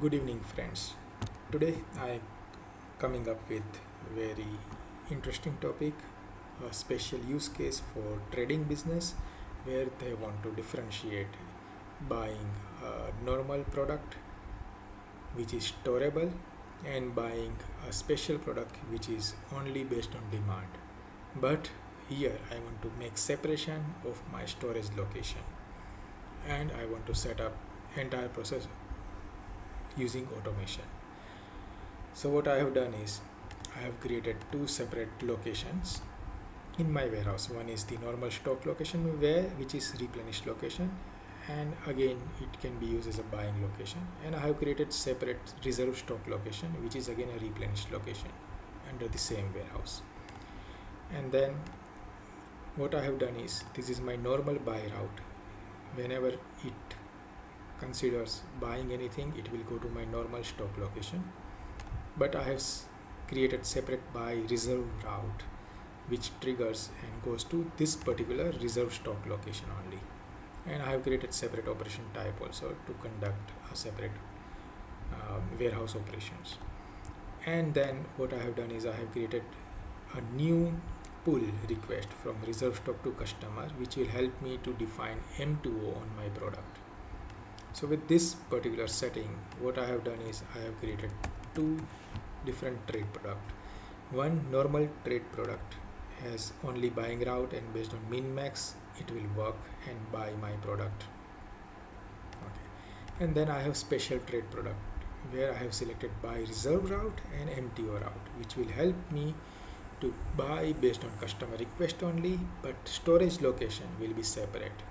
good evening friends. Today i am coming up with very interesting topic a special use case for trading business where they want to differentiate buying a normal product which is storable and buying a special product which is only based on demand. But here i want to make separation of my storage location. And i want to set up entire process using automation. So what I have done is I have created two separate locations in my warehouse. One is the normal stock location where which is replenished location and again it can be used as a buying location and I have created separate reserve stock location which is again a replenished location under the same warehouse and then what I have done is this is my normal buy route whenever it considers buying anything it will go to my normal stock location. But I have created separate buy reserve route which triggers and goes to this particular reserve stock location only. And I have created separate operation type also to conduct a separate um, warehouse operations. And then what I have done is I have created a new pull request from reserve stock to customer which will help me to define MTO on my product so with this particular setting what I have done is I have created two different trade product. One normal trade product has only buying route and based on min max it will work and buy my product. Okay. And then I have special trade product where I have selected buy reserve route and MTO route which will help me to buy based on customer request only but storage location will be separate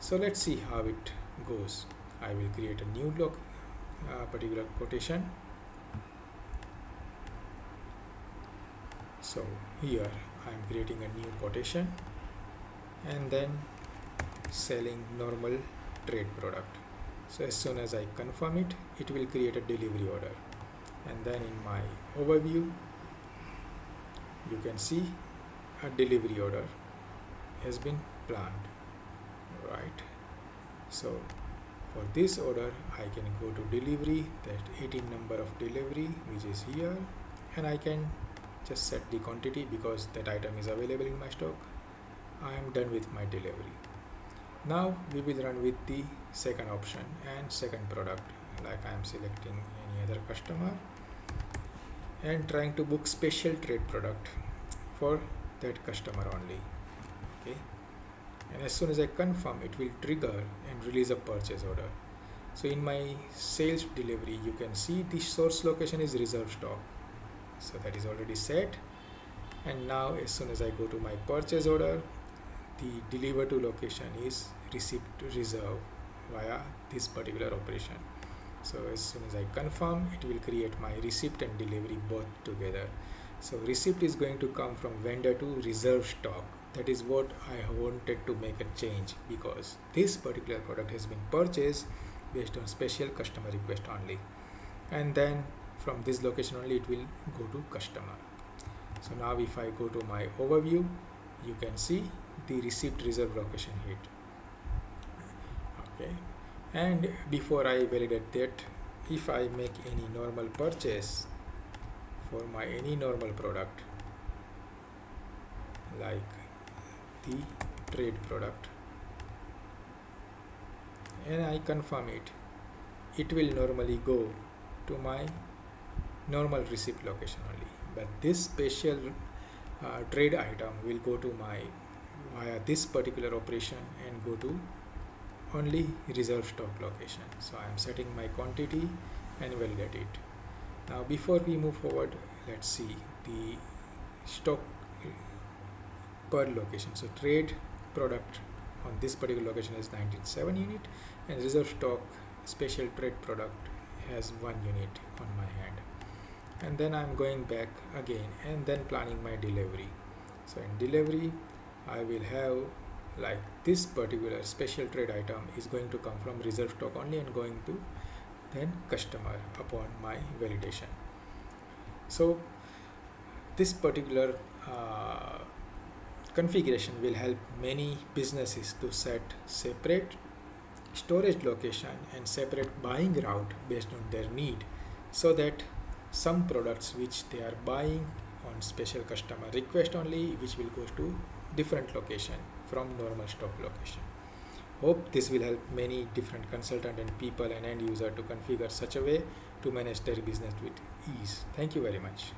so let's see how it goes. I will create a new block uh, particular quotation. So here I am creating a new quotation and then selling normal trade product. So as soon as I confirm it it will create a delivery order. And then in my overview you can see a delivery order has been planned right. So for this order I can go to delivery that 18 number of delivery which is here and I can just set the quantity because that item is available in my stock. I am done with my delivery. Now we will run with the second option and second product like I am selecting any other customer and trying to book special trade product for that customer only. Okay and as soon as I confirm it will trigger and release a purchase order. So in my sales delivery you can see the source location is reserve stock. So that is already set. And now as soon as I go to my purchase order the deliver to location is receipt to reserve via this particular operation. So as soon as I confirm it will create my receipt and delivery both together. So receipt is going to come from vendor to reserve stock that is what I wanted to make a change because this particular product has been purchased based on special customer request only. And then from this location only it will go to customer. So now if I go to my overview you can see the receipt reserve location hit okay. And before I validate that if I make any normal purchase for my any normal product like the trade product. And I confirm it. It will normally go to my normal receipt location only. But this special uh, trade item will go to my via this particular operation and go to only reserve stock location. So I am setting my quantity and validate it. Now before we move forward let's see the stock per location. So trade product on this particular location is 197 unit and reserve stock special trade product has one unit on my hand. And then I'm going back again and then planning my delivery. So in delivery I will have like this particular special trade item is going to come from reserve stock only and going to then customer upon my validation. So this particular uh, configuration will help many businesses to set separate storage location and separate buying route based on their need so that some products which they are buying on special customer request only which will go to different location from normal stock location. Hope this will help many different consultant and people and end user to configure such a way to manage their business with ease. Thank you very much